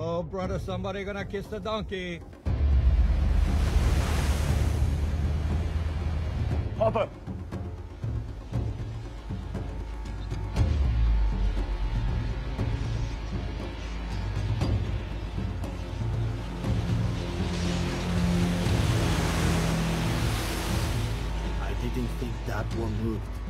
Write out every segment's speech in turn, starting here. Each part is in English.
Oh, brother, somebody gonna kiss the donkey. Papa! I didn't think that one moved.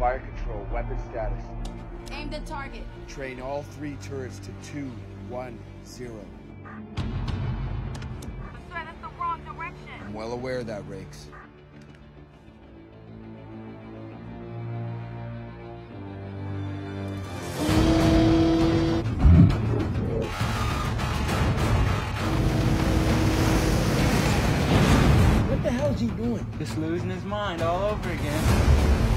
Fire control, weapon status. Aim the target. Train all three turrets to 2 1 0. The threat is the wrong direction. I'm well aware of that, Raikes. What the hell's he doing? Just losing his mind all over again.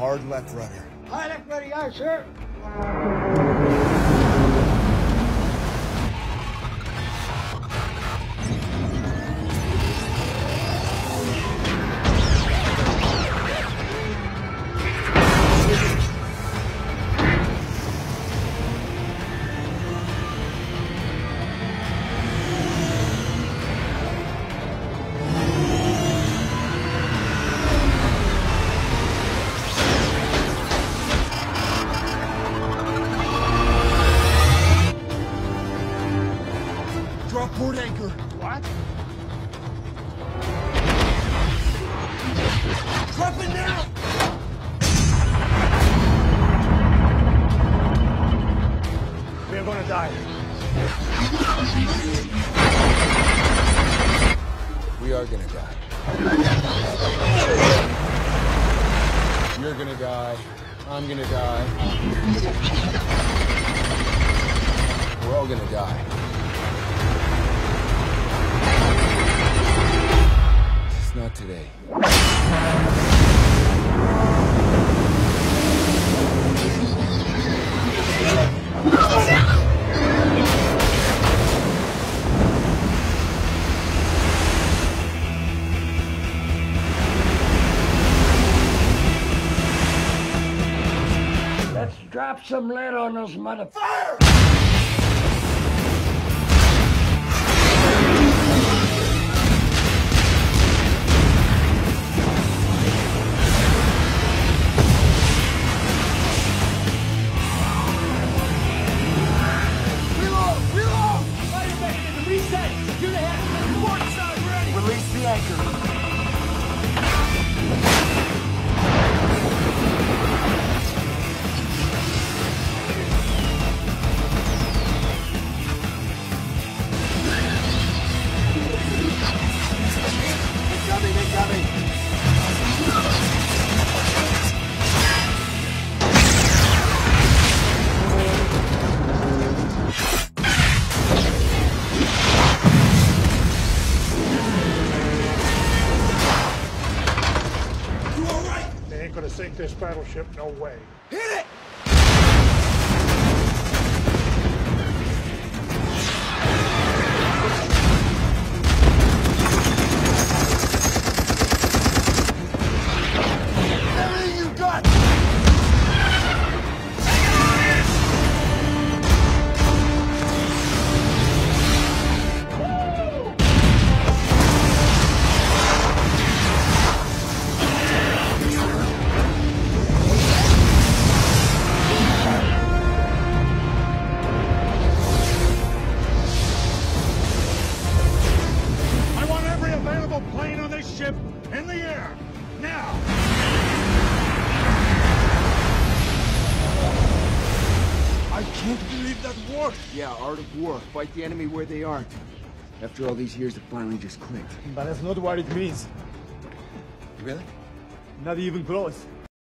Hard left rudder. High left ready, aye, sir. Port anchor. What? Drop it now! We are gonna die. We are gonna die. You're gonna die. I'm gonna die. We're all gonna die. Today. Let's drop some lead on those motherfuckers. This battleship, no way. Everything ship in the air, now! I can't believe that worked! Yeah, art of war. Fight the enemy where they aren't. After all these years, it finally just clicked. But that's not what it means. Really? Not even close.